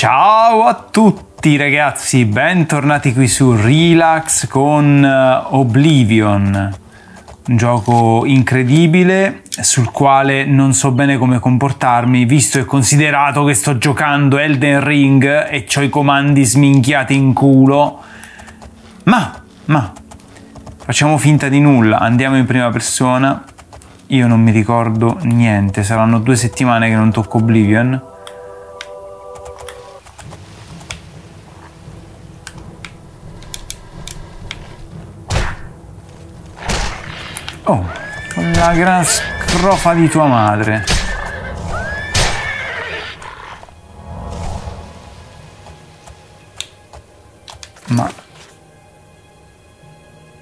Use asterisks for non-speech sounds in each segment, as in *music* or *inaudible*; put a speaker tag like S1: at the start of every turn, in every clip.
S1: Ciao a tutti ragazzi, bentornati qui su Relax con eh, Oblivion, un gioco incredibile sul quale non so bene come comportarmi visto e considerato che sto giocando Elden Ring e ho i comandi sminchiati in culo. Ma, ma, facciamo finta di nulla, andiamo in prima persona. Io non mi ricordo niente, saranno due settimane che non tocco Oblivion. La gran scrofa di tua madre. Ma...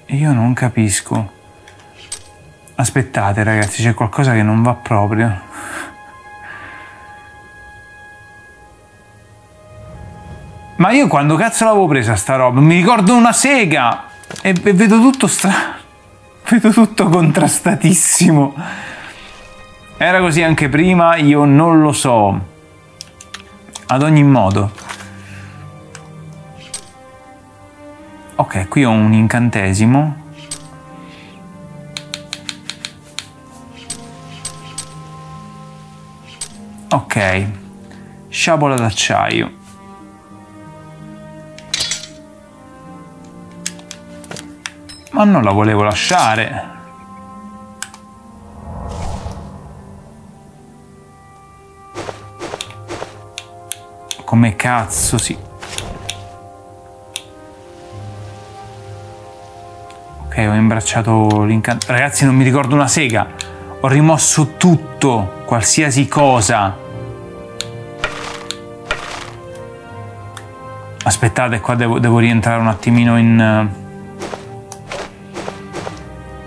S1: Io non capisco. Aspettate ragazzi, c'è qualcosa che non va proprio. Ma io quando cazzo l'avevo presa sta roba? Mi ricordo una sega e, e vedo tutto strano. Vedo tutto contrastatissimo. Era così anche prima, io non lo so. Ad ogni modo. Ok, qui ho un incantesimo. Ok, sciabola d'acciaio. Ma non la volevo lasciare. Come cazzo si... Ok, ho imbracciato l'incanto... Ragazzi, non mi ricordo una sega. Ho rimosso tutto, qualsiasi cosa. Aspettate, qua devo, devo rientrare un attimino in...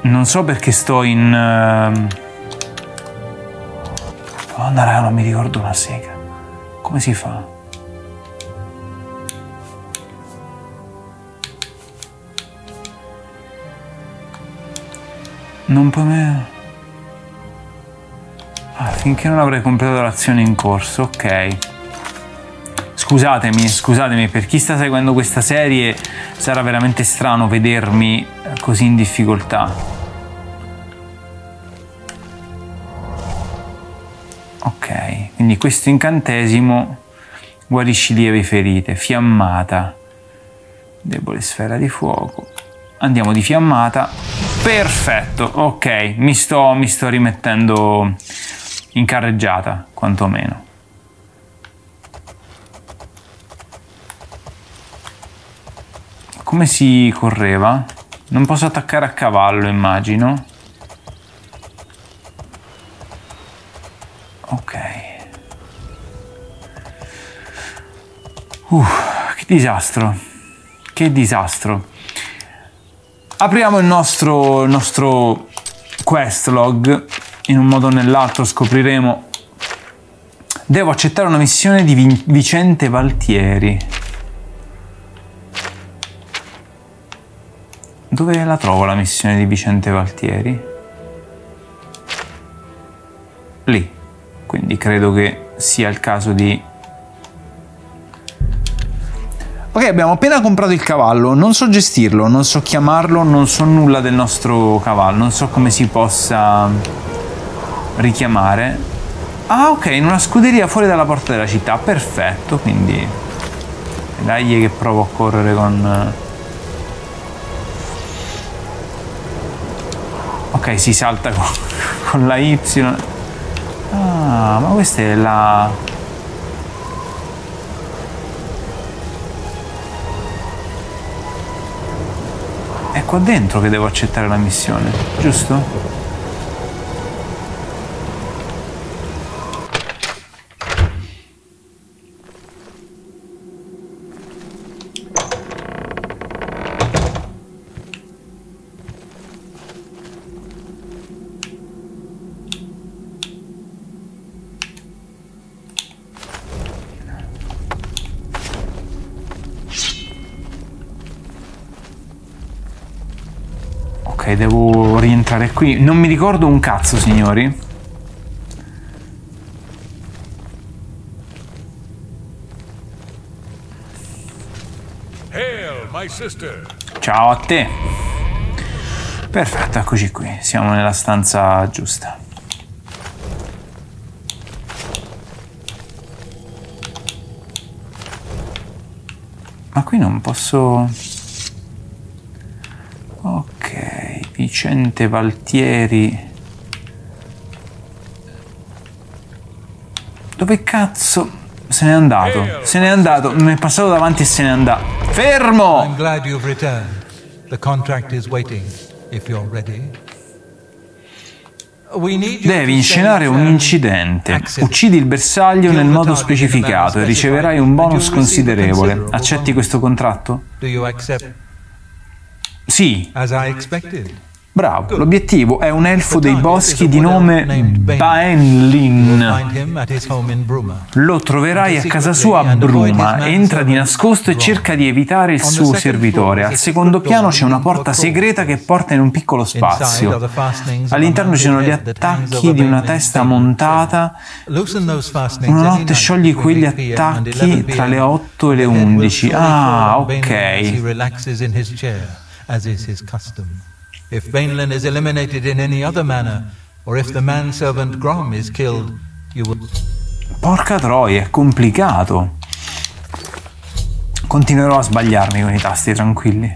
S1: Non so perché sto in... Oh, no, raga, non mi ricordo una sega. Come si fa? Non puoi me... Ah, finché non avrei completato l'azione in corso, ok. Scusatemi, scusatemi, per chi sta seguendo questa serie sarà veramente strano vedermi così in difficoltà. Ok, quindi questo incantesimo guarisci lievi ferite, fiammata, debole sfera di fuoco. Andiamo di fiammata. Perfetto, ok, mi sto, mi sto rimettendo in carreggiata, quantomeno. Come si correva? Non posso attaccare a cavallo, immagino. Ok. Uh, che disastro. Che disastro. Apriamo il nostro, il nostro quest log. In un modo o nell'altro scopriremo. Devo accettare una missione di Vicente Valtieri. Dove la trovo la missione di Vicente Valtieri? Lì. Quindi credo che sia il caso di... Ok, abbiamo appena comprato il cavallo, non so gestirlo, non so chiamarlo, non so nulla del nostro cavallo, non so come si possa richiamare. Ah, ok, in una scuderia fuori dalla porta della città, perfetto, quindi dai che provo a correre con Ok, si salta con, con la Y. Ah, ma questa è la... È qua dentro che devo accettare la missione, giusto? Devo rientrare qui. Non mi ricordo un cazzo, signori.
S2: Hail, my sister.
S1: Ciao a te. Perfetto, eccoci qui. Siamo nella stanza giusta. Ma qui non posso... Ok, Vicente Valtieri. Dove cazzo? Se n'è andato. Se n'è andato. Mi è passato davanti e se n'è andato. Fermo!
S3: I'm glad you've returned. The contract is waiting, if you're ready.
S1: Devi inscenare un incidente. Uccidi il bersaglio nel modo specificato e riceverai un bonus considerevole. Accetti questo contratto? Sì? Bravo. L'obiettivo è un elfo dei boschi di nome. Baenlin. Lo troverai a casa sua a Bruma, entra di nascosto e cerca di evitare il suo servitore. Al secondo piano c'è una porta segreta che porta in un piccolo spazio. All'interno ci sono gli attacchi di una testa montata. Una notte sciogli quegli
S3: 8 p.m. and 11
S1: attacchi tra le
S3: p.m.
S1: 8 e le
S3: The head will
S1: 11.
S3: slowly
S1: Ah, ok.
S3: If Bainlin is eliminated in any other manner, or if the manservant Grom is killed, you will
S1: Porca troia, è complicato. Continuerò a sbagliarmi con i tasti, tranquilli.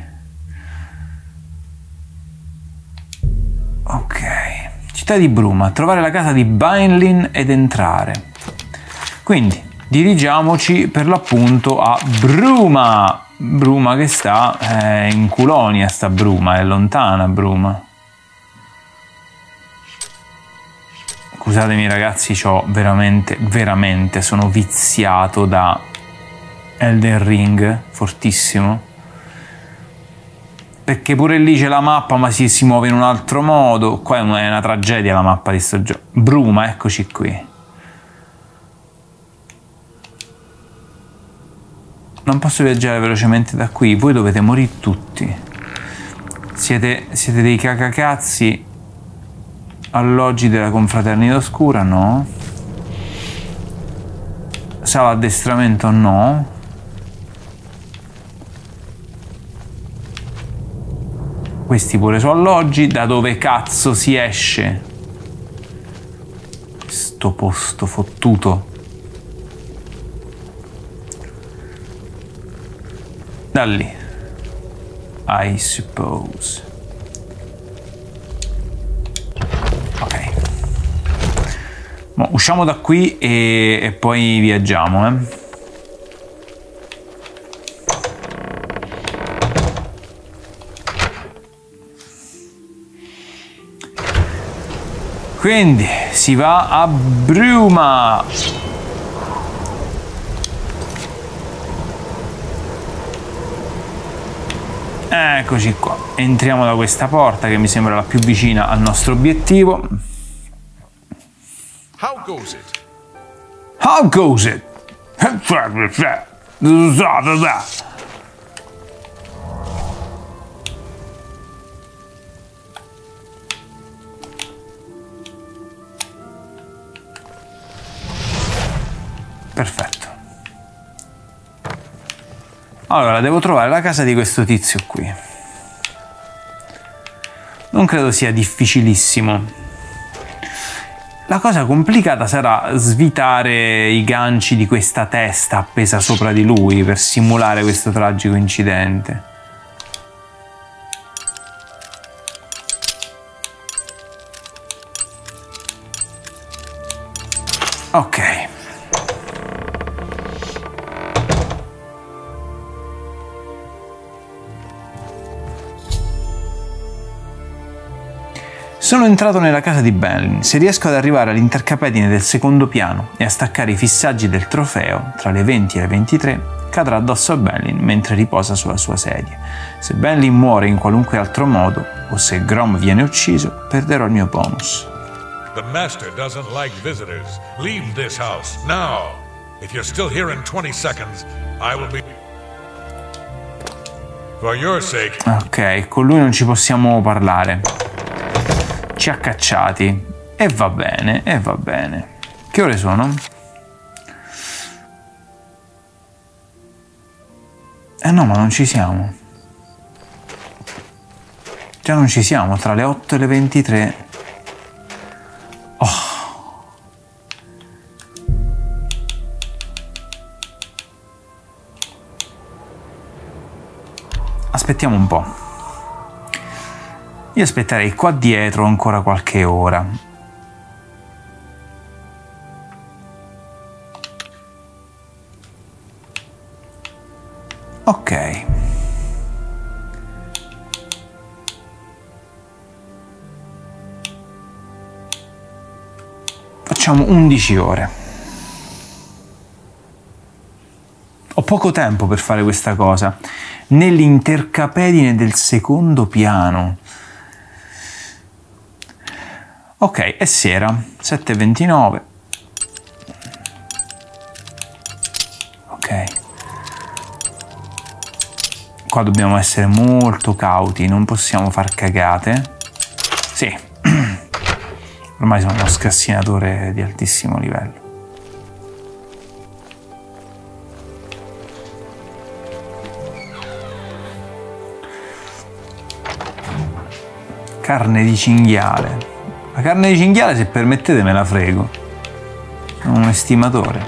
S1: Ok. Città di Bruma, trovare la casa di Bainlin ed entrare. Quindi, dirigiamoci per l'appunto a Bruma. Bruma che sta eh, in Culonia, sta Bruma, è lontana Bruma. Scusatemi ragazzi, c'ho veramente, veramente, sono viziato da Elden Ring, fortissimo. Perché pure lì c'è la mappa, ma si, si muove in un altro modo. Qua è una, è una tragedia la mappa di sto gioco. Bruma, eccoci qui. Non posso viaggiare velocemente da qui, voi dovete morire tutti. Siete, siete dei cacacazzi alloggi della confraternita oscura? No. Sala addestramento? No. Questi pure sono alloggi. Da dove cazzo si esce? Sto posto fottuto. Da lì. I suppose. Ok. Mo, usciamo da qui e, e poi viaggiamo, eh. Quindi si va a Bruma. Eccoci qua. Entriamo da questa porta che mi sembra la più vicina al nostro obiettivo.
S2: How goes it?
S1: How goes it? Perfetto. Allora, devo trovare la casa di questo tizio qui. Non credo sia difficilissimo. La cosa complicata sarà svitare i ganci di questa testa appesa sopra di lui per simulare questo tragico incidente. Ok. Sono entrato nella casa di Benlin. Se riesco ad arrivare all'intercapedine del secondo piano e a staccare i fissaggi del trofeo tra le 20 e le 23, cadrà addosso a Benlin mentre riposa sulla sua sedia. Se Benlin muore in qualunque altro modo, o se Grom viene ucciso, perderò il mio bonus.
S2: The master doesn't like visitors. Leave this house now. If you're still here in 20 seconds, I will be. For your sake,
S1: Ok, con lui non ci possiamo parlare. Ci ha cacciati. E va bene, e va bene. Che ore sono? Eh no, ma non ci siamo. Già non ci siamo, tra le 8 e le 23. Oh. Aspettiamo un po'. Io aspetterei qua dietro ancora qualche ora. Ok. Facciamo 11 ore. Ho poco tempo per fare questa cosa. Nell'intercapedine del secondo piano. Ok, è sera, 7.29. Ok. Qua dobbiamo essere molto cauti, non possiamo far cagate. Sì, *clears throat* ormai sono uno scassinatore di altissimo livello. Carne di cinghiale. La carne di cinghiale, se permettete, me la frego. Sono un estimatore.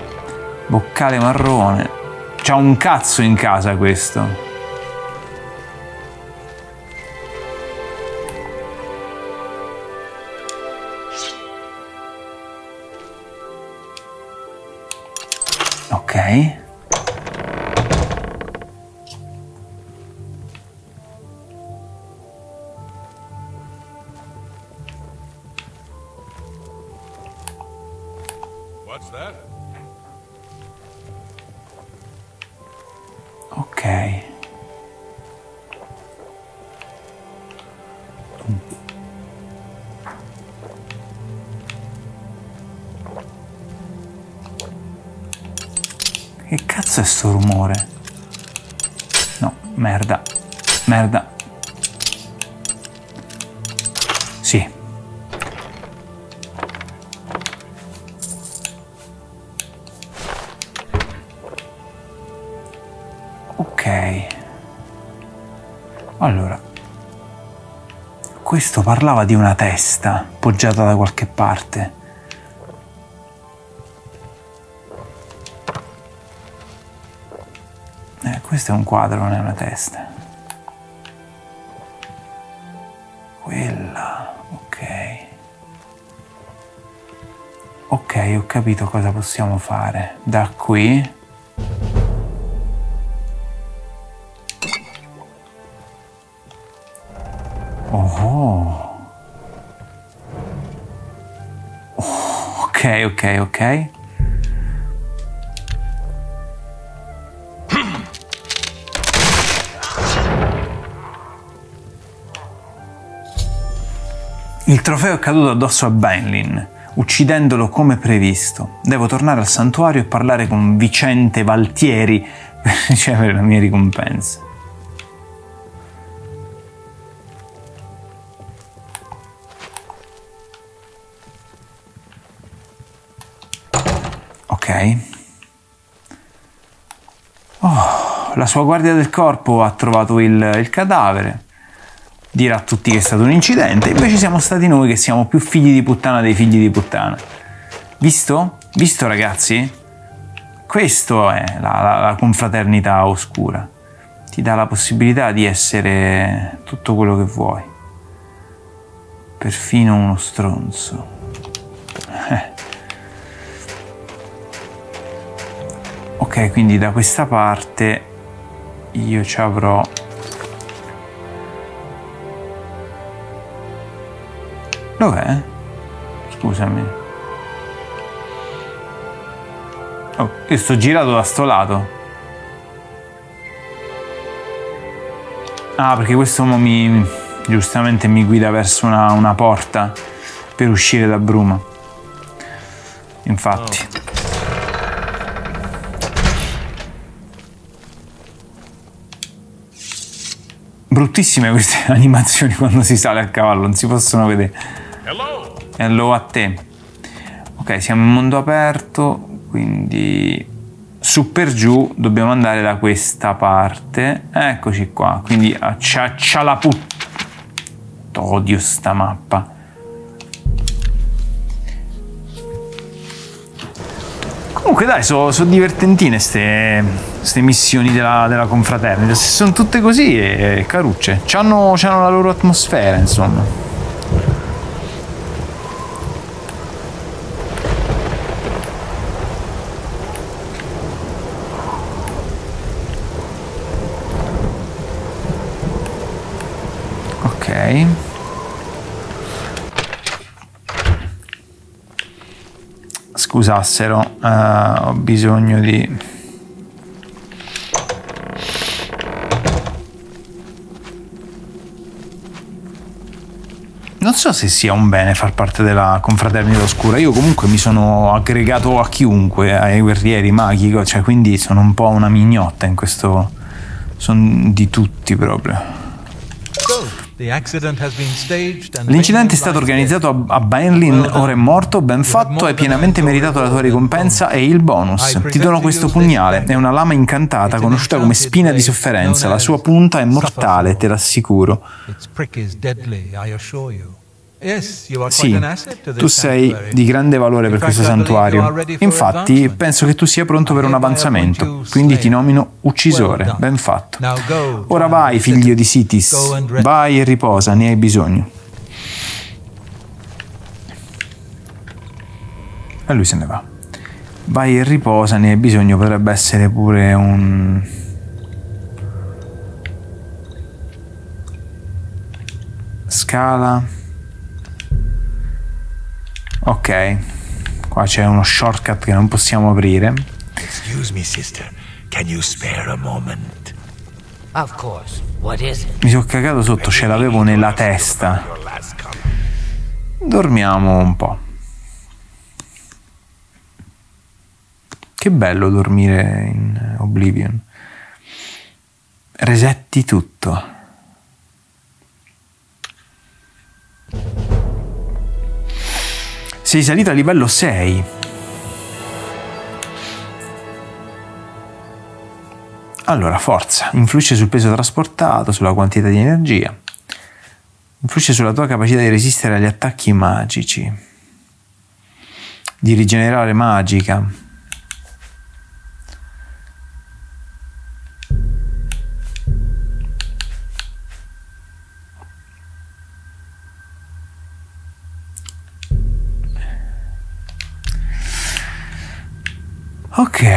S1: Boccale marrone. C'ha un cazzo in casa questo. Che cazzo è sto rumore? No, merda. Merda. Sì. Ok. Allora. Questo parlava di una testa poggiata da qualche parte. Questo è un quadro, non è una testa. Quella, ok. Ok, ho capito cosa possiamo fare. Da qui. Oh. Oh, Ok, ok, ok. Il trofeo è caduto addosso a Benlin, uccidendolo come previsto. Devo tornare al santuario e parlare con Vicente Valtieri *laughs* per ricevere la mia ricompensa. Ok. Oh, la sua guardia del corpo ha trovato il, il cadavere. Dirà a tutti che è stato un incidente, invece siamo stati noi che siamo più figli di puttana dei figli di puttana. Visto? Visto ragazzi? Questo è la, la, la confraternita oscura. Ti dà la possibilità di essere tutto quello che vuoi. Perfino uno stronzo. Eh. *laughs* Ok, quindi da questa parte io ci avrò Dov'è? Scusami. Oh, io sto girato da sto lato. Ah, perché questo mi giustamente mi guida verso una, una porta per uscire da Bruma. Infatti. Bruttissime queste *laughs* animazioni quando si sale a cavallo, non si possono vedere.
S2: Hello?
S1: Hello a te. Ok, siamo in mondo aperto, quindi su per giù dobbiamo andare da questa parte. Eccoci qua, quindi a ciaccia la put... Odio sta mappa. Comunque dai, sono so divertentine queste missioni della, della confraternita. Se sono tutte così, è carucce. C'hanno, c'hanno la loro atmosfera, insomma. Scusassero, uh, ho bisogno di... Non so se sia un bene far parte della confraternita oscura, io comunque mi sono aggregato a chiunque, ai guerrieri, maghi, cioè quindi sono un po' una mignotta in questo... sono di tutti proprio. L'incidente è stato organizzato a Bainlin, ora è morto, ben fatto, hai pienamente meritato la tua ricompensa e il bonus. Ti dono questo pugnale, è una lama incantata conosciuta come spina di sofferenza, la sua punta è mortale, te l'assicuro. Sì, tu sei di grande valore per questo santuario. Infatti, penso che tu sia pronto per un avanzamento, quindi ti nomino uccisore. Ben fatto. Ora vai, figlio di Sitis. Vai e riposa, ne hai bisogno. E lui se ne va. Vai e riposa, ne hai bisogno, potrebbe essere pure un... Scala Ok, qua c'è uno shortcut che non possiamo aprire. Excuse me, sister. Can you spare a moment? Of course. What is it? Mi sono cagato sotto, ce l'avevo nella testa. Dormiamo un po'. Che bello dormire in Oblivion. Resetti tutto. Sei salito a livello 6. Allora, forza. Influisce sul peso trasportato, sulla quantità di energia. Influisce sulla tua capacità di resistere agli attacchi magici. Di rigenerare magica. Ok. In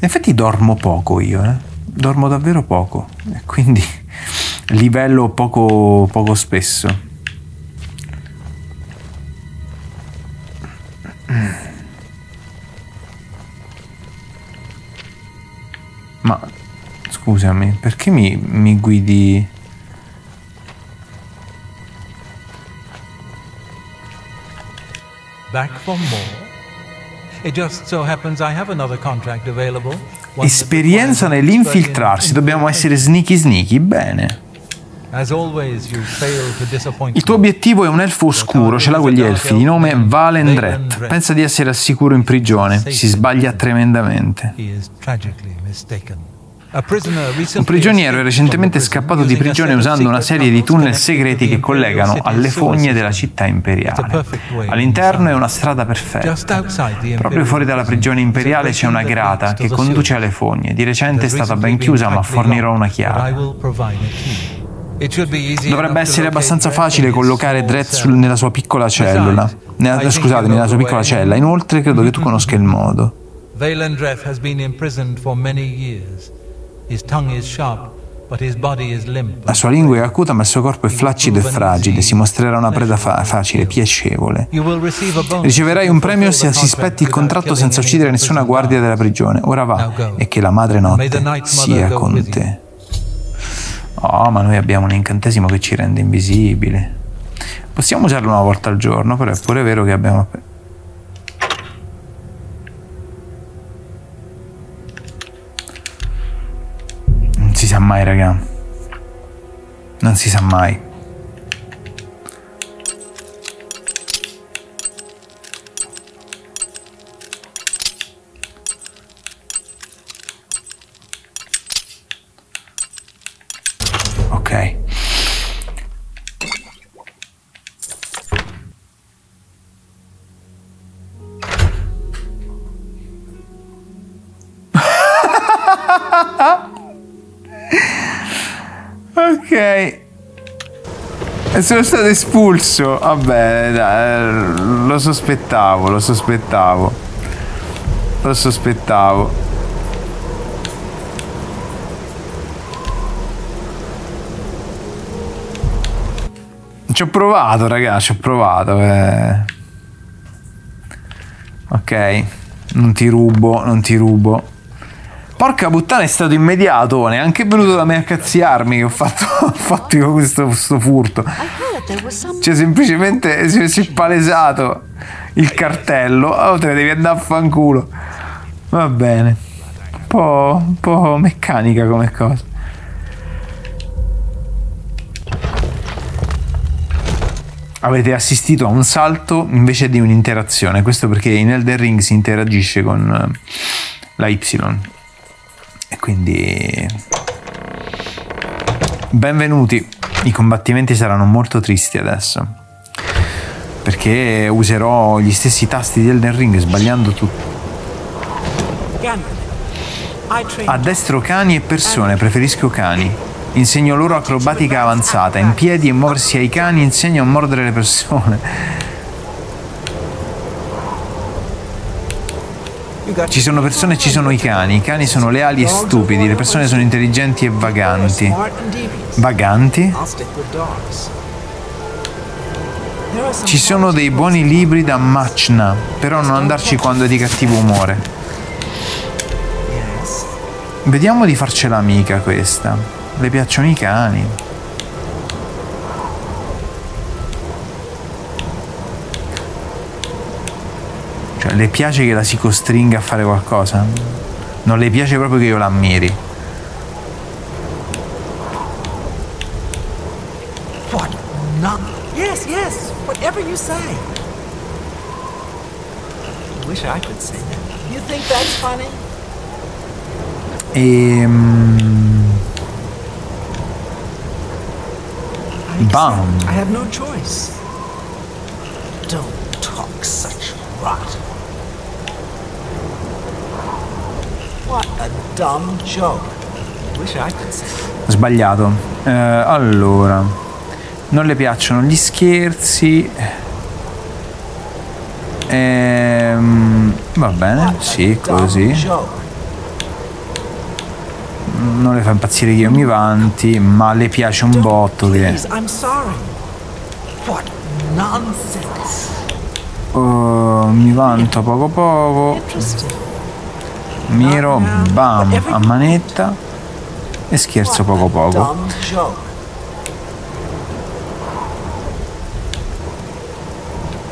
S1: effetti dormo poco io, eh? Dormo davvero poco. Quindi *laughs* livello poco, poco spesso. Ma scusami, perché mi, mi guidi... Esperienza nell'infiltrarsi, dobbiamo essere sneaky sneaky, bene. Il tuo obiettivo è un elfo oscuro, ce l'ha con gli elfi, di nome Valendret. Pensa di essere al sicuro in prigione, si sbaglia tremendamente. Un prigioniero è recentemente scappato di prigione usando una serie di tunnel segreti che collegano alle fogne della città imperiale. All'interno è una strada perfetta. Proprio fuori dalla prigione imperiale c'è una grata che conduce alle fogne. Di recente è stata ben chiusa, ma fornirò una chiave. Dovrebbe essere abbastanza facile collocare Dredd nella sua piccola cellula. Nella, scusate, nella sua piccola cella. Inoltre credo che tu conosca il modo. Valen Dreth has been imprisoned for many years. La sua lingua è acuta ma il suo corpo è flaccido e fragile, si mostrerà una preda fa- facile, piacevole. Riceverai un premio se assispetti il contratto senza uccidere nessuna guardia della prigione. Ora va e che la madre notte sia con te. Oh, ma noi abbiamo un incantesimo che ci rende invisibili. Possiamo usarlo una volta al giorno, però è pure vero che abbiamo... sa mai, raga. Non si sa mai. Ok. *laughs* E sono stato espulso. Vabbè, dai, lo sospettavo, lo sospettavo. Lo sospettavo. Ci ho provato, ragazzi, ho provato. Eh. Ok, non ti rubo, non ti rubo. Porca puttana è stato immediato, neanche venuto da me a cazziarmi che ho fatto, *laughs* ho fatto io questo, questo furto. Cioè semplicemente si, si è palesato il cartello, oh te ne devi andare a fanculo. Va bene. Un po', un po' meccanica come cosa. avete assistito a un salto invece di un'interazione. Questo perché in Elden Ring si interagisce con eh, la Y. Quindi benvenuti. I combattimenti saranno molto tristi adesso. Perché userò gli stessi tasti di Elden Ring sbagliando tutto. Addestro cani e persone, preferisco cani. Insegno loro acrobatica avanzata, in piedi e muoversi ai cani, insegno a mordere le persone. Ci sono persone e ci sono i cani. I cani sono leali e stupidi, le persone sono intelligenti e vaganti. Vaganti? Ci sono dei buoni libri da Machna, però non andarci quando è di cattivo umore. Vediamo di farcela amica questa. Le piacciono i cani. Le piace che la si costringa a fare qualcosa? Non le piace proprio che io la ammiri.
S4: What? No. Yes, yes. Whatever you say. I wish I could say that. You think that's funny?
S1: Ehm... Bam.
S4: I have no choice. Don't talk such rot. What a dumb joke. Wish I could say.
S1: Sbagliato. Eh, allora, non le piacciono gli scherzi. Ehm, va bene, sì, così. non le fa impazzire che io mi vanti, ma le piace un botto che... Uh, mi vanto poco poco. Miro, bam, a manetta e scherzo poco poco.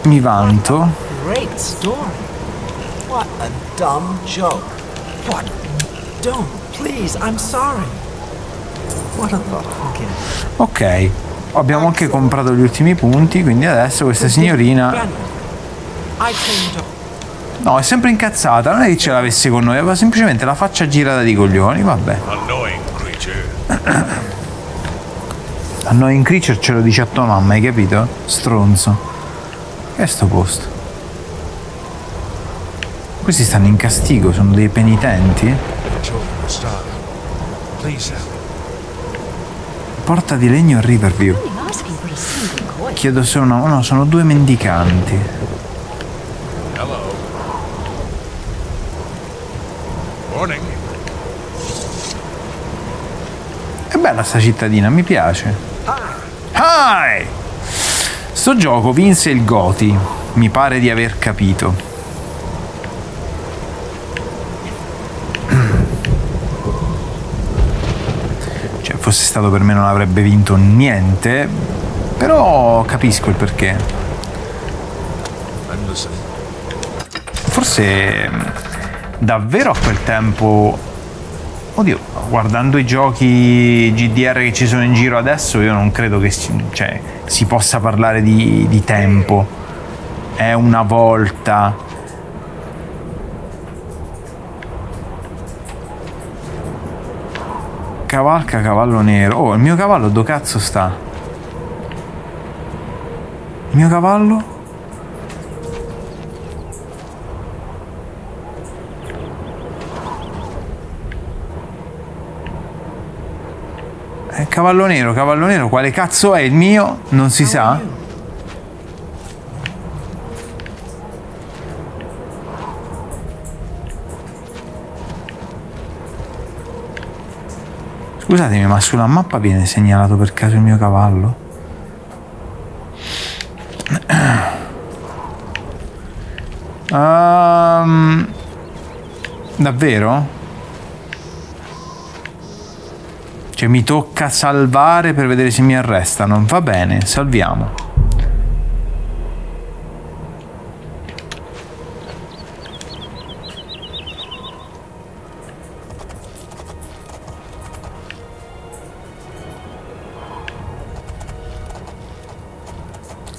S1: Mi vanto. What a dumb joke. What? Don't Please, I'm sorry. What a thoughtful Ok, abbiamo anche comprato gli ultimi punti, quindi adesso questa signorina... No, è sempre incazzata, non è che ce l'avesse con noi, aveva semplicemente la faccia girata di coglioni, vabbè. Annoying creature ce lo dice a tua mamma, hai capito? Stronzo. Che è sto posto? Questi stanno in castigo, sono dei penitenti? Porta di legno a Riverview. Chiedo se una... no, sono due mendicanti. È bella sta cittadina, mi piace. Hi! Sto gioco vinse il Goti, mi pare di aver capito. fosse stato per me non avrebbe vinto niente, però capisco il perché. Forse davvero a quel tempo, oddio, guardando i giochi GDR che ci sono in giro adesso, io non credo che si, cioè, si possa parlare di, di tempo. È una volta cavalca cavallo nero. Oh, il mio cavallo dove cazzo sta? Il mio cavallo? Cavallo nero, cavallo nero, quale cazzo è il mio? Non si sa? Scusatemi, ma sulla mappa viene segnalato per caso il mio cavallo? Um, davvero? Cioè mi tocca salvare per vedere se mi arrestano. Va bene, salviamo.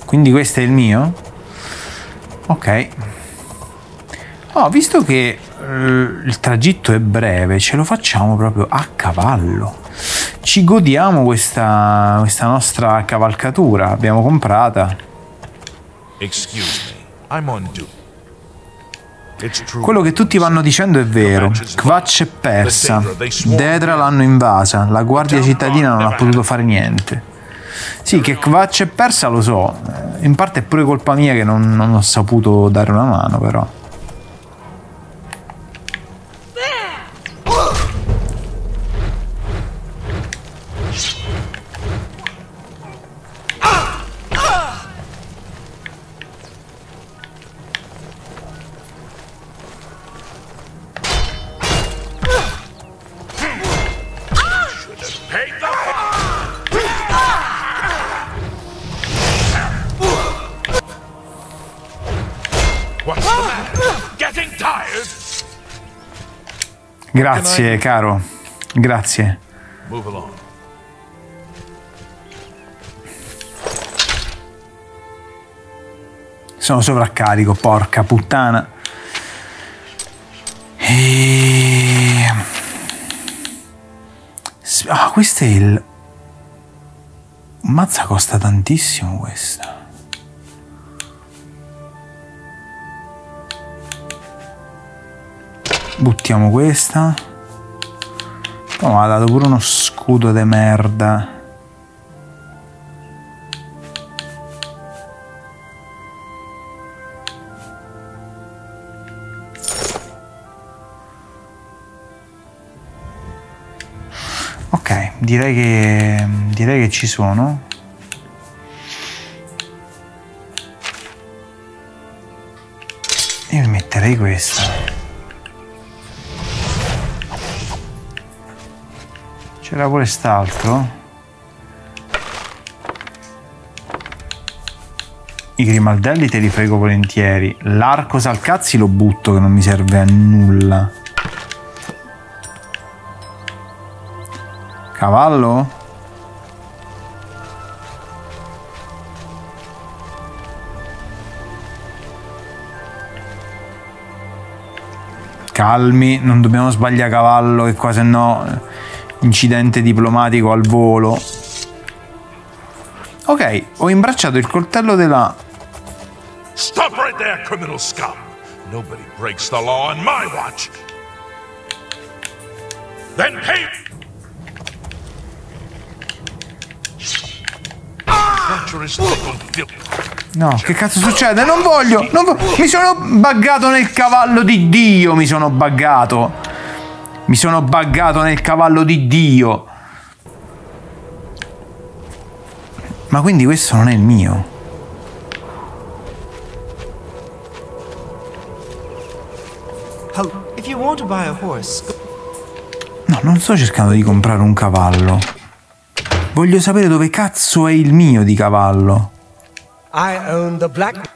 S1: Quindi questo è il mio? Ok. Oh, visto che eh, il tragitto è breve, ce lo facciamo proprio a cavallo. Ci godiamo questa, questa nostra cavalcatura. Abbiamo comprata.
S2: Excuse me, I'm on duty. It's true.
S1: Quello che tutti vanno dicendo è vero. Kvatch è persa. Dedra l'hanno invasa. La guardia cittadina non ha potuto fare niente. Sì, che Kvatch è persa lo so. In parte è pure colpa mia che non, non ho saputo dare una mano, però. Grazie, caro. Grazie.
S2: Move along.
S1: Sono sovraccarico, porca puttana. E... Ah, questo è il... Mazza costa tantissimo questa. Buttiamo questa. Oh, ha dato pure uno scudo de merda. Ok, direi che direi che ci sono. Io metterei questa. C'era quest'altro. I grimaldelli te li frego volentieri. L'arco salcazzi lo butto che non mi serve a nulla. Cavallo? Calmi, non dobbiamo sbagliare cavallo che qua se no incidente diplomatico al volo. Ok, ho imbracciato il coltello della...
S2: Stop right there, criminal scum! Nobody breaks the law on my watch! Then pay!
S1: No, che cazzo succede? Non voglio! Non vo- mi sono buggato nel cavallo di Dio, mi sono buggato. Mi sono buggato nel cavallo di Dio. Ma quindi questo non è il mio.
S4: Oh,
S1: No, non sto cercando di comprare un cavallo. Voglio sapere dove cazzo è il mio di cavallo.
S4: I own the black.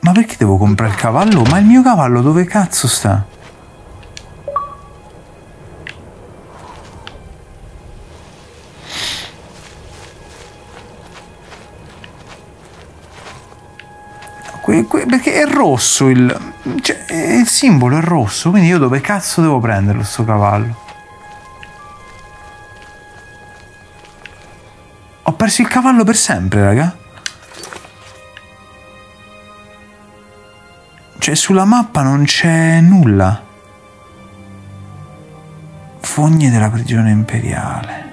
S1: Ma perché devo comprare il cavallo? Ma il mio cavallo dove cazzo sta? Perché è rosso il, cioè, il simbolo è rosso, quindi io dove cazzo devo prenderlo sto cavallo? Ho perso il cavallo per sempre, raga. Cioè, sulla mappa non c'è nulla. fogne della prigione imperiale.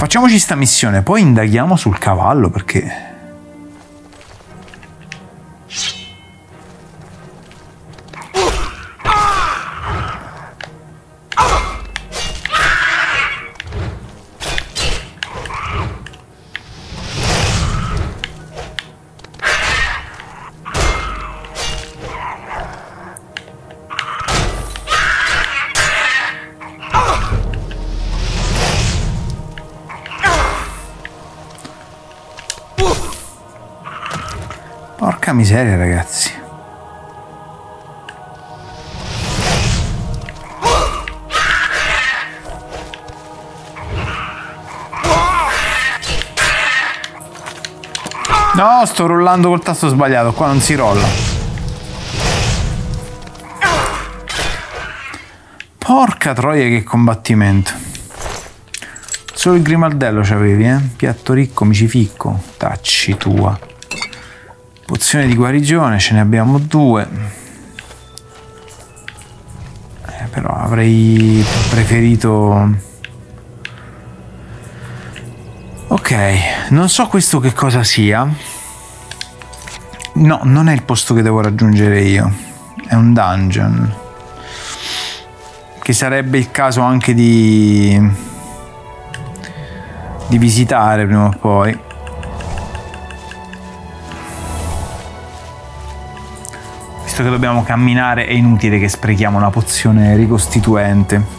S1: Facciamoci sta missione, poi indaghiamo sul cavallo perché No, sto rullando col tasto sbagliato, qua non si rolla. Porca troia che combattimento. Solo il grimaldello c'avevi, eh? Piatto ricco, micificco. Tacci tua. Pozione di guarigione, ce ne abbiamo due. Eh, però avrei preferito... Ok, non so questo che cosa sia. No, non è il posto che devo raggiungere io. È un dungeon. Che sarebbe il caso anche di... di visitare prima o poi. Visto che dobbiamo camminare è inutile che sprechiamo una pozione ricostituente.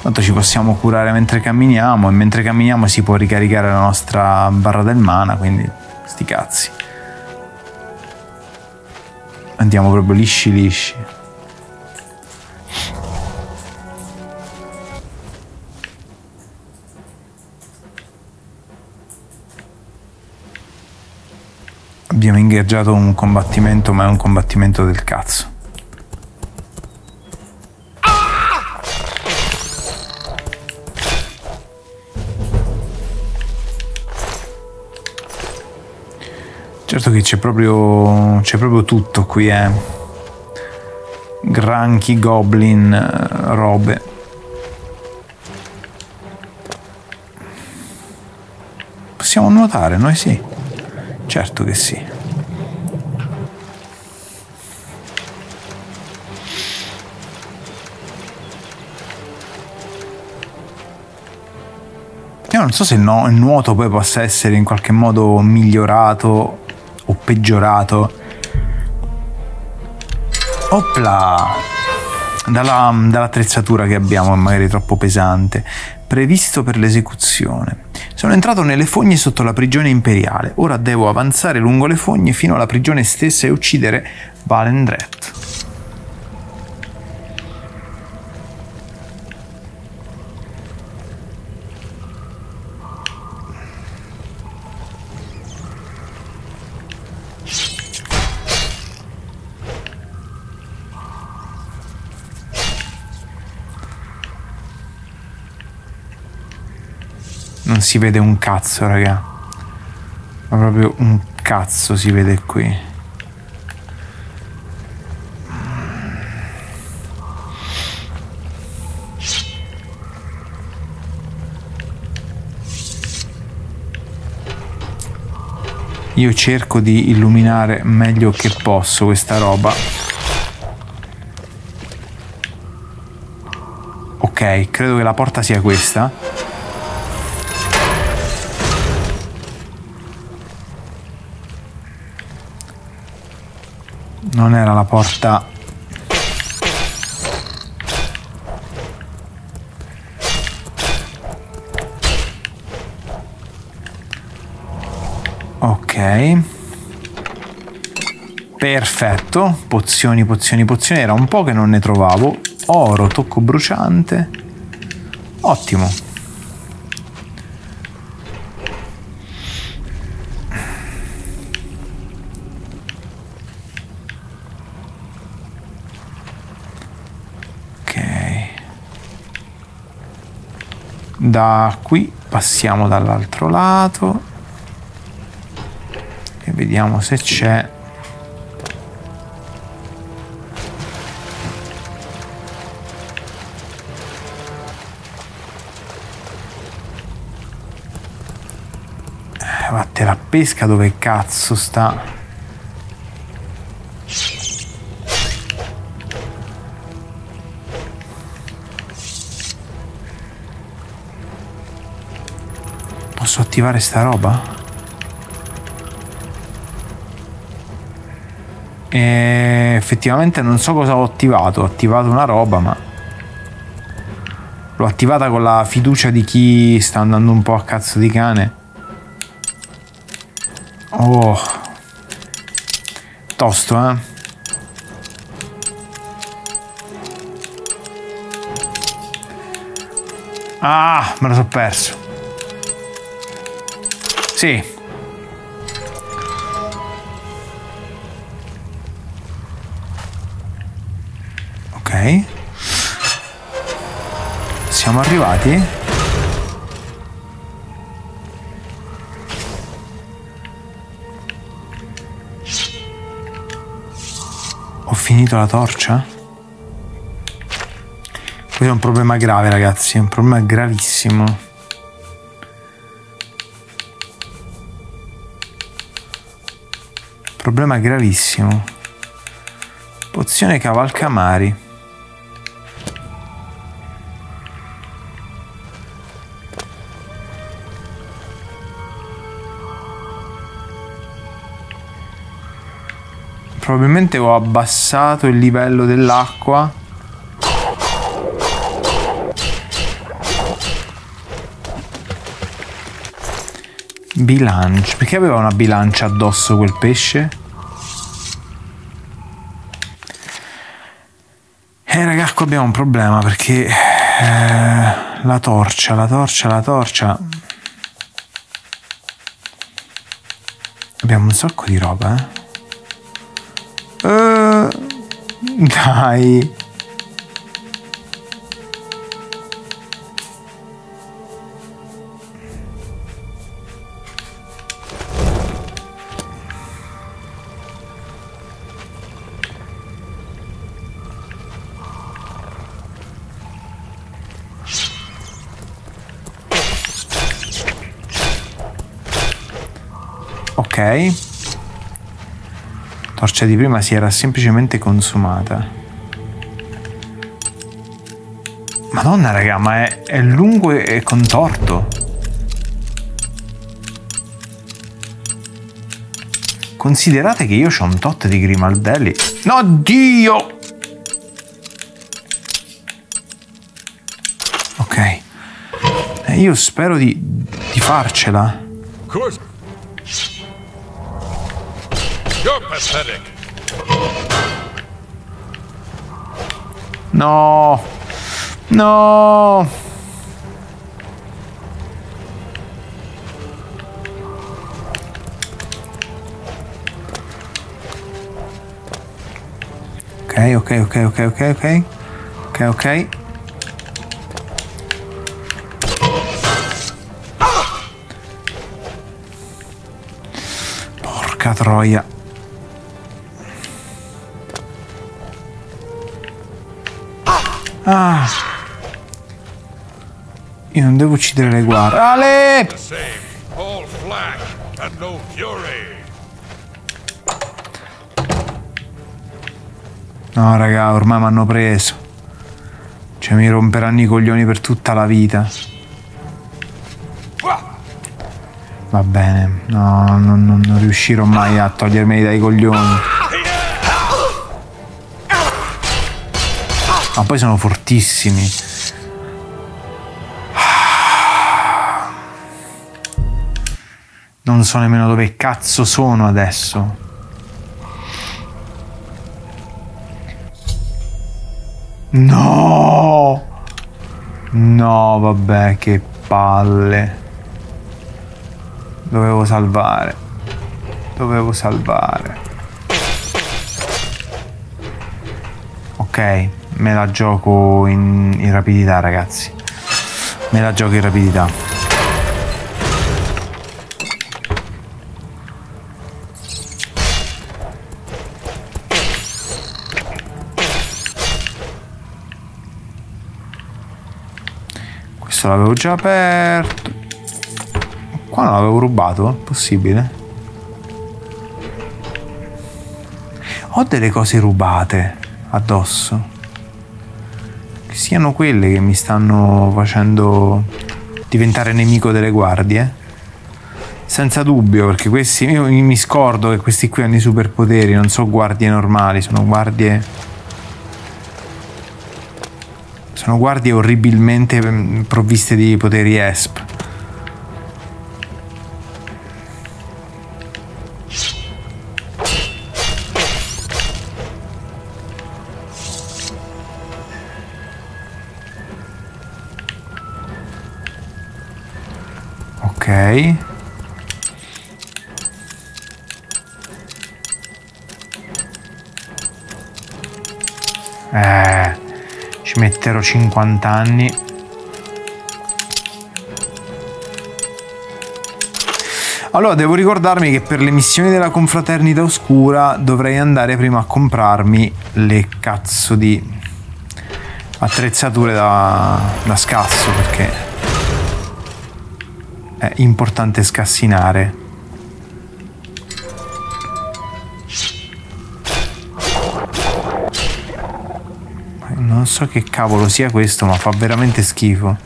S1: Tanto ci possiamo curare mentre camminiamo e mentre camminiamo si può ricaricare la nostra barra del mana, quindi sti cazzi. Andiamo proprio lisci lisci. Abbiamo ingaggiato un combattimento, ma è un combattimento del cazzo. Certo che c'è proprio, c'è proprio tutto qui, eh. Granchi, goblin, eh, robe. Possiamo nuotare, noi sì. Certo che sì. Io non so se no, il nuoto poi possa essere in qualche modo migliorato peggiorato. Opla! Dalla, dall'attrezzatura che abbiamo magari troppo pesante. Previsto per l'esecuzione. Sono entrato nelle fogne sotto la prigione imperiale. Ora devo avanzare lungo le fogne fino alla prigione stessa e uccidere Valendret. Si vede un cazzo, raga. Ma proprio un cazzo si vede qui. Io cerco di illuminare meglio che posso questa roba. Ok, credo che la porta sia questa. Non era la porta... Ok. Perfetto. Pozioni, pozioni, pozioni. Era un po' che non ne trovavo. Oro, tocco bruciante. Ottimo. Ok. Da qui passiamo dall'altro lato e vediamo se c'è eh, vatte la pesca dove cazzo sta Posso attivare sta roba? E effettivamente non so cosa ho attivato. Ho attivato una roba, ma l'ho attivata con la fiducia di chi sta andando un po' a cazzo di cane. Oh, tosto, eh. Ah, me lo so perso. Sì. Ok. Siamo arrivati? Ho finito la torcia? Questo è un problema grave ragazzi, è un problema gravissimo. Problema gravissimo. Pozione cavalcamari. Probabilmente ho abbassato il livello dell'acqua Bilancia. Perché aveva una bilancia addosso quel pesce? Eh raga, qua abbiamo un problema perché eh, la torcia, la torcia, la torcia. Abbiamo un sacco di roba, eh. Uh, dai. Torcia di prima si era semplicemente consumata. Madonna raga ma è, è lungo e contorto. Considerate che io ho un tot di grimaldelli. No dio! Ok. Eh, io spero di, di farcela You're pathetic. No. No. Ok, ok, ok, ok, ok, ok. Ok, ok. Porca troia. Ah. Io non devo uccidere le guardie. Ale! No, raga, ormai mi hanno preso. Cioè, mi romperanno i coglioni per tutta la vita. Va bene, no, non, non, riuscirò mai a togliermeli dai coglioni. Ma poi sono fortissimi. Non so nemmeno dove cazzo sono adesso. No! No, vabbè, che palle. Dovevo salvare. Dovevo salvare. Ok me la gioco in, in rapidità ragazzi me la gioco in rapidità. Questo l'avevo già aperto. Qua non l'avevo rubato? Possibile? Ho delle cose rubate addosso. Che siano quelle che mi stanno facendo diventare nemico delle guardie. Senza dubbio, perché questi. Io mi scordo che questi qui hanno i superpoteri, non sono guardie normali, sono guardie. Sono guardie orribilmente mm, provviste di poteri ESP. Ci metterò 50 anni. Allora, devo ricordarmi che per le missioni della confraternita oscura dovrei andare prima a comprarmi le cazzo di attrezzature da, da scasso perché è importante scassinare. Non so che cavolo sia questo, ma fa veramente schifo.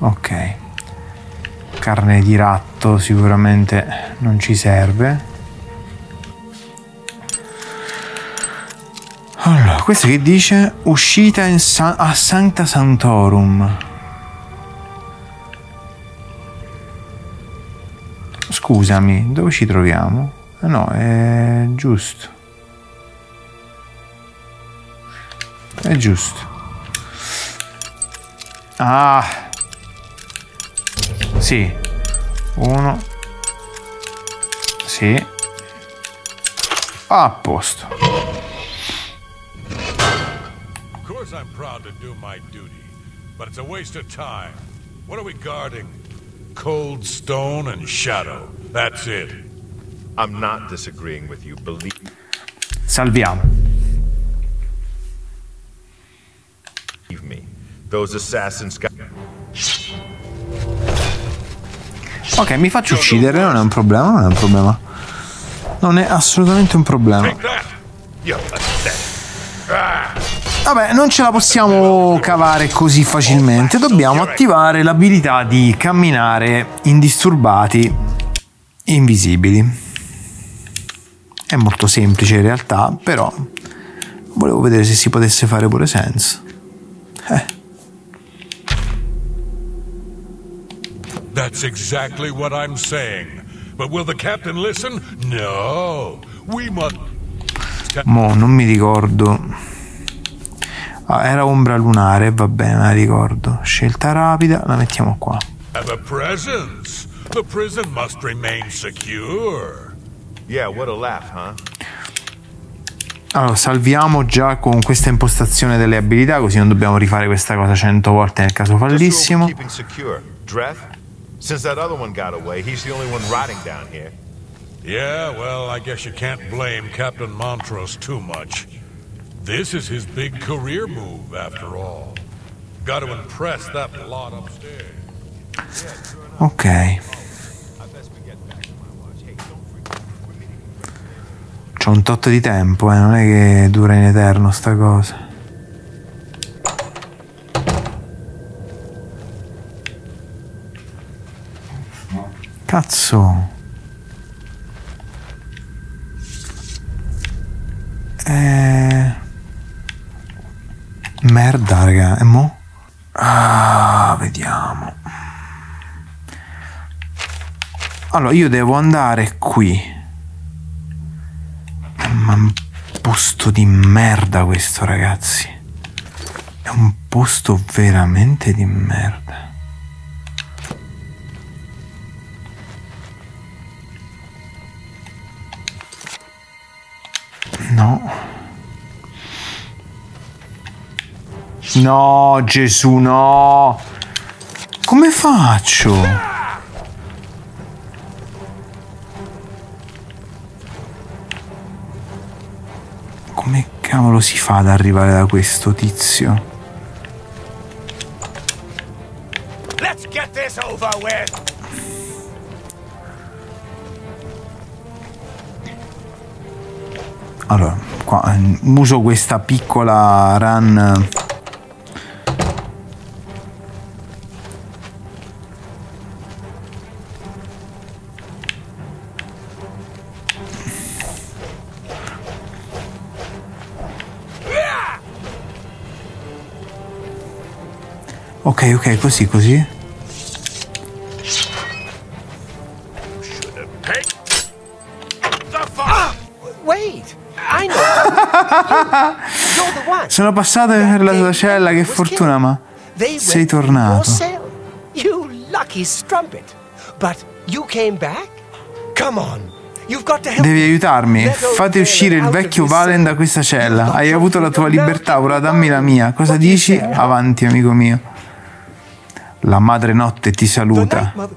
S1: Ok. Carne di ratto sicuramente non ci serve. Allora, questo che dice uscita Sa- a Sancta Santorum. Scusami, dove ci troviamo? Eh no, è giusto. È giusto. Ah. Sì. Uno. Sì. A posto.
S2: Of course I'm proud to do my duty, but it's a waste of time. What are we guarding? Cold stone and shadow. That's it.
S5: I'm not disagreeing with you. Believe
S1: Salviamo.
S5: me. Those assassins got.
S1: Ok, mi faccio uccidere, non è un problema, non è un problema. Non è assolutamente un problema. Vabbè, non ce la possiamo cavare così facilmente. Dobbiamo attivare l'abilità di camminare indisturbati e invisibili. È molto semplice in realtà, però volevo vedere se si potesse fare pure senso. Eh.
S2: That's exactly what I'm saying. But will the captain listen? No. We must.
S1: Mo, non mi ricordo. Ah, era ombra lunare, va bene, me la ricordo. Scelta rapida, la mettiamo qua.
S2: have a presence. The prison must remain secure.
S5: Yeah, what a laugh, huh?
S1: Allora, salviamo già con questa impostazione delle abilità, così non dobbiamo rifare questa cosa cento volte nel caso fallissimo.
S5: Since that other one got away, he's the only one rotting down here.
S2: Yeah, well, I guess you can't blame Captain Montrose too much. This is his big career move, after all. Got to impress that lot upstairs.
S1: Ok. C'ho un tot di tempo, eh, non è che dura in eterno sta cosa. Cazzo. Eh... Merda, raga, e mo? Ah, vediamo. Allora, io devo andare qui. Ma un posto di merda questo, ragazzi. È un posto veramente di merda. No. No, Gesù, no. Come faccio? Come cavolo si fa ad arrivare da questo tizio?
S6: Let's get this over with.
S1: Allora, qua eh, uso questa piccola run. Ok, ok, così, così. Sono passato per la tua cella, che fortuna, ma sei tornato.
S7: You lucky strumpet. But you came back? Come on.
S1: Devi aiutarmi. Fate uscire il vecchio Valen da questa cella. Hai avuto la tua libertà, ora dammi la mia. Cosa dici? Avanti, amico mio. La madre notte ti saluta.
S7: No,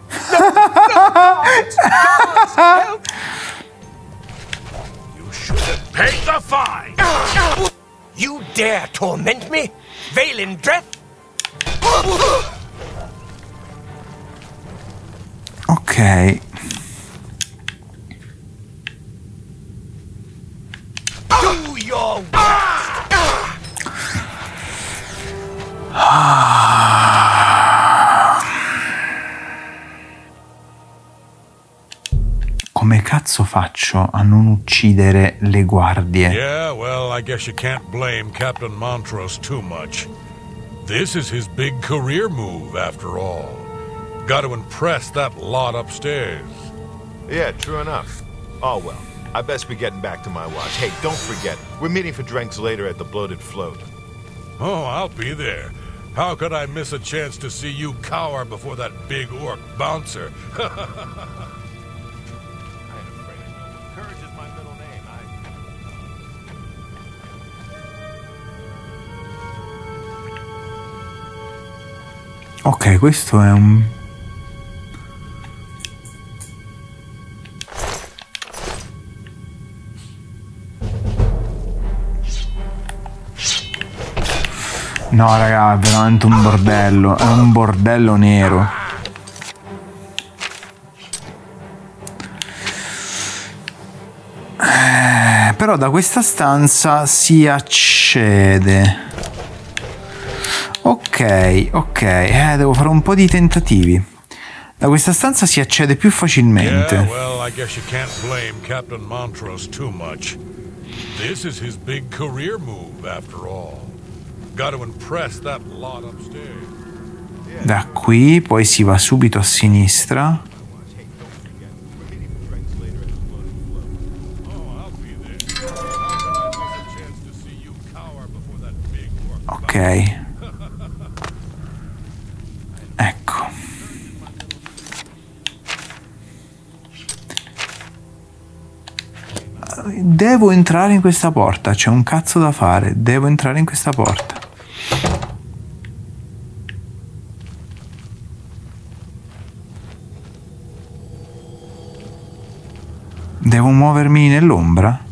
S7: no, help.
S6: You
S7: dare torment me? Valen Dreth?
S1: Ok.
S7: Do
S1: Come cazzo faccio a non uccidere le guardie?
S2: Yeah, well, I guess you can't blame Captain Montrose too much. This is his big career move, after all. Got to impress that lot upstairs.
S5: Yeah, true enough. Oh, well. I best be getting back to my watch. Hey, don't forget, we're meeting for drinks later at the Bloated Float.
S2: Oh, I'll be there. How could I miss a chance to see you cower before that big orc bouncer? *laughs*
S1: Ok, questo è un... No, raga, è veramente un bordello. È un bordello nero. Eh, però da questa stanza si accede. Ok, ok, eh, devo fare un po' di tentativi. Da questa stanza si accede più facilmente.
S2: Yeah, well, I guess you can't blame Captain Montrose too much. This is his big career move, after all. Got to impress that lot upstairs.
S1: Da qui poi si va subito a sinistra.
S2: Oh,
S1: Devo entrare in questa porta, c'è un cazzo da fare, devo entrare in questa porta. Devo muovermi nell'ombra?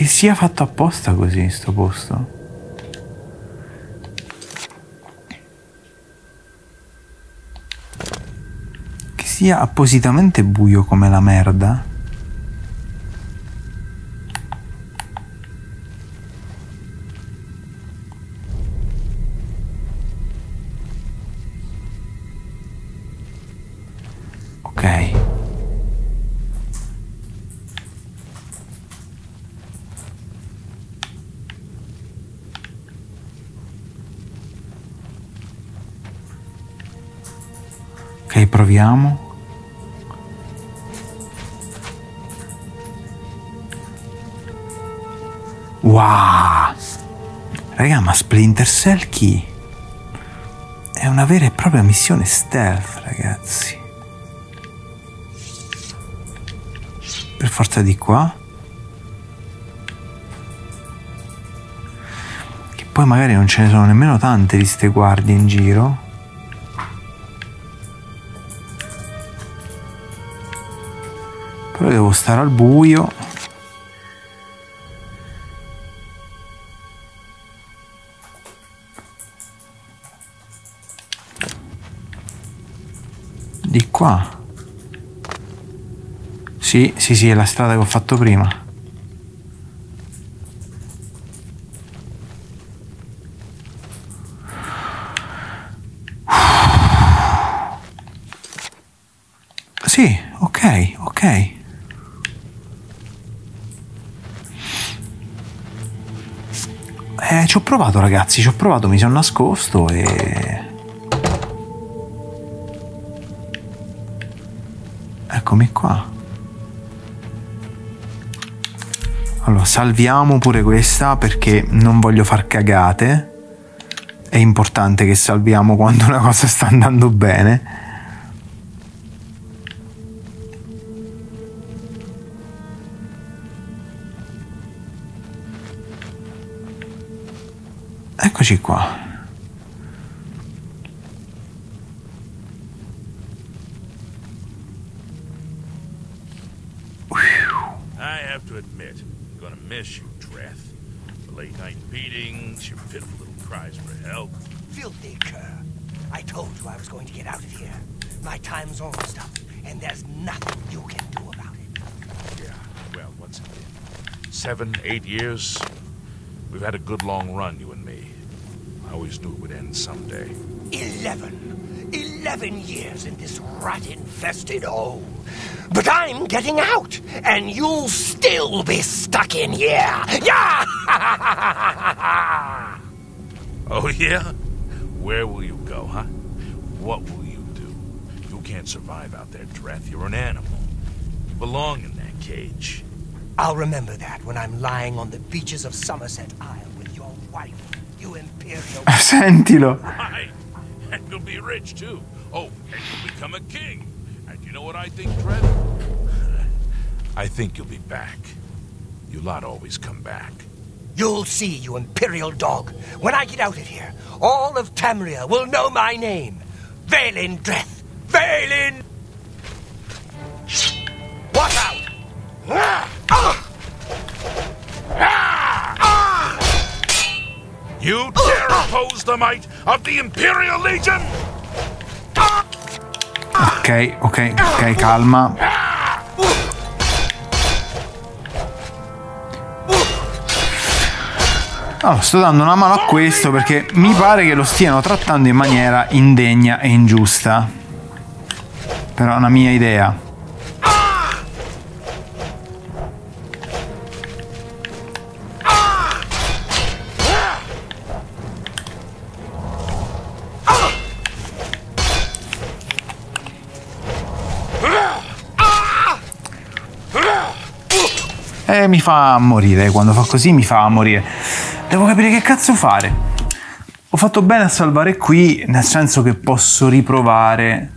S1: Che sia fatto apposta così sto posto. Che sia appositamente buio come la merda. Proviamo. Wow! Raga, ma Splinter Cell chi? È una vera e propria missione stealth, ragazzi. Per forza di qua. Che poi magari non ce ne sono nemmeno tante di ste guardie in giro. Devo stare al buio. Di qua. Sì, sì, sì, è la strada che ho fatto prima. Sì, ok, ok. Eh, ci ho provato ragazzi, ci ho provato, mi sono nascosto e... Eccomi qua. Allora, salviamo pure questa perché non voglio far cagate. È importante che salviamo quando una cosa sta andando bene. Eccoci qua.
S6: I have to admit, I'm gonna miss you, Dreth. The late night beatings, your pitiful little cries for help.
S7: Filthy cur. I told you I was going to get out of here. My time's almost up, and there's nothing you can do about it.
S6: Yeah, well, what's it been? Seven, eight years? We've had a good long run, you and me. I always knew it would end someday.
S7: Eleven. Eleven years in this rat-infested hole. But I'm getting out, and you'll still be stuck in here. Yeah! *laughs*
S6: Oh, yeah? Where will you go, huh? What will you do? You can't survive out there, Dreth. You're an animal. You belong in that cage.
S7: I'll remember that when I'm lying on the beaches of Somerset Isle with your wife, you imperial... *laughs*
S1: Sentilo.
S6: Right. And you'll be rich, too. Oh, and you'll become a king. And you know what I think, Dreth? I think you'll be back. You lot always come back.
S7: You'll see, you imperial dog. When I get out of here, all of Tamria will know my name. Valen Dreth. Valen!
S6: You dare oppose the might of the Imperial Legion?
S1: Ok, ok, ok, calma. Allora, sto dando una mano a questo perché mi pare che lo stiano trattando in maniera indegna e ingiusta. Però è una mia idea. Mi fa morire, quando fa così mi fa morire. Devo capire che cazzo fare. Ho fatto bene a salvare qui, nel senso che posso riprovare.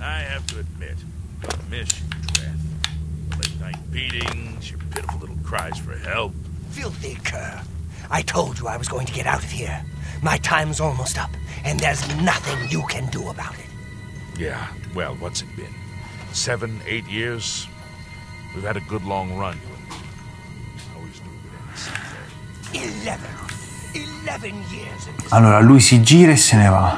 S6: I have to admit, I miss you, Dreth. The late night beatings, your pitiful little cries for help.
S7: Filthy cur. I told you I was going to get out of here. My time's almost up, and there's nothing you can do about it.
S6: Yeah, well, what's it been? Seven, eight years? We've had a good long run, you and me. I always knew it would end.
S7: Eleven. Eleven years in this.
S1: Allora lui si gira e se ne va.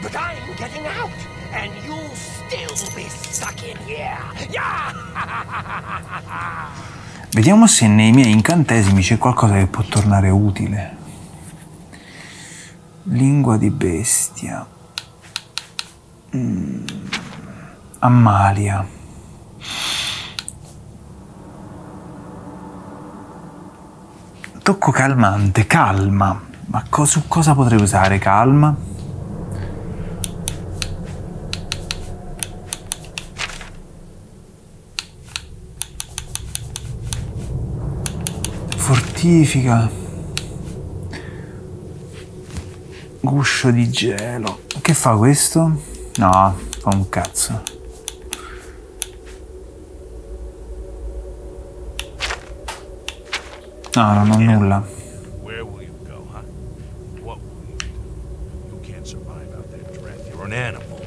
S7: But I'm getting out, and you'll still be stuck in here. Yeah! *laughs*
S1: Vediamo se nei miei incantesimi c'è qualcosa che può tornare utile. Lingua di bestia. Mm. Ammalia. tocco calmante, calma. Ma co- su cosa potrei usare calma? Fortifica. Guscio di gelo. Che fa questo? No, fa un cazzo. No, non ho nulla.
S6: Where will you go, huh? What will you do? You can't survive out there, Dreth. You're an animal.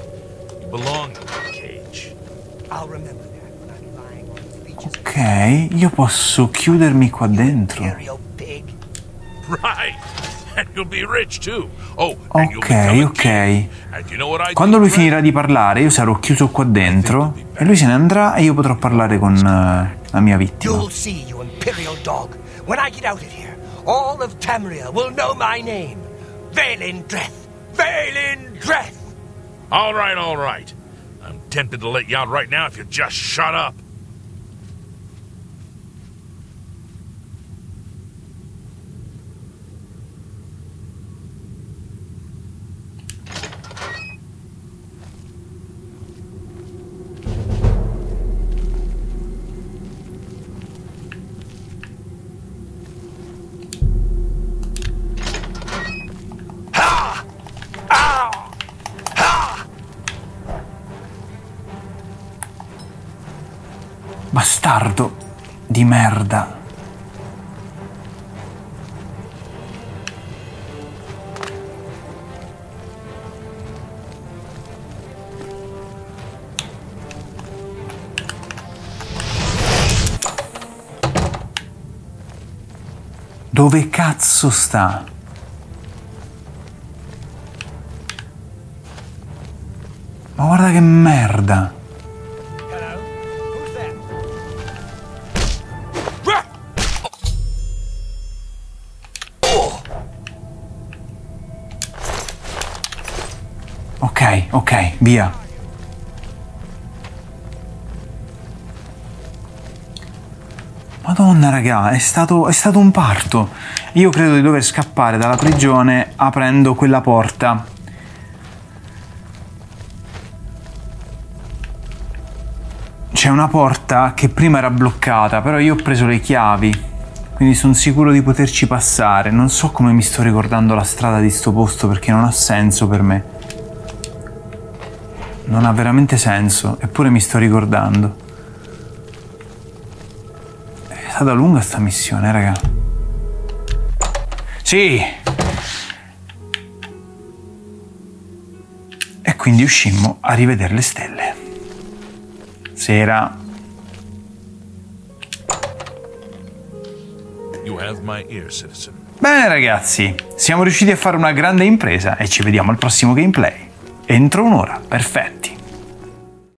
S6: You belong in a cage.
S7: I'll remember that when I'm lying on the bleachers.
S1: Ok, io posso chiudermi qua dentro. Ok,
S6: a
S1: ok.
S6: I
S1: Quando lui finirà di parlare, io sarò chiuso qua dentro e lui se ne andrà e io potrò parlare con eh, la mia vittima.
S7: You'll see, you Imperial dog. When I get out of here, all of Tamriel will know my name. Valen Dreth. Valen Dreth.
S6: All right, all right. I'm tempted to let you out right now if you just shut up.
S1: Bastardo di merda. Dove cazzo sta? Ma guarda che merda. Ok, via. Madonna raga, è stato, è stato un parto. Io credo di dover scappare dalla prigione aprendo quella porta. C'è una porta che prima era bloccata, però io ho preso le chiavi. Quindi sono sicuro di poterci passare. Non so come mi sto ricordando la strada di sto posto perché non ha senso per me. Non ha veramente senso, eppure mi sto ricordando. È stata lunga sta missione, raga. Sì! E quindi uscimmo a rivedere le stelle. Sera. Bene ragazzi, siamo riusciti a fare una grande impresa e ci vediamo al prossimo gameplay. Entro un'ora, perfetti.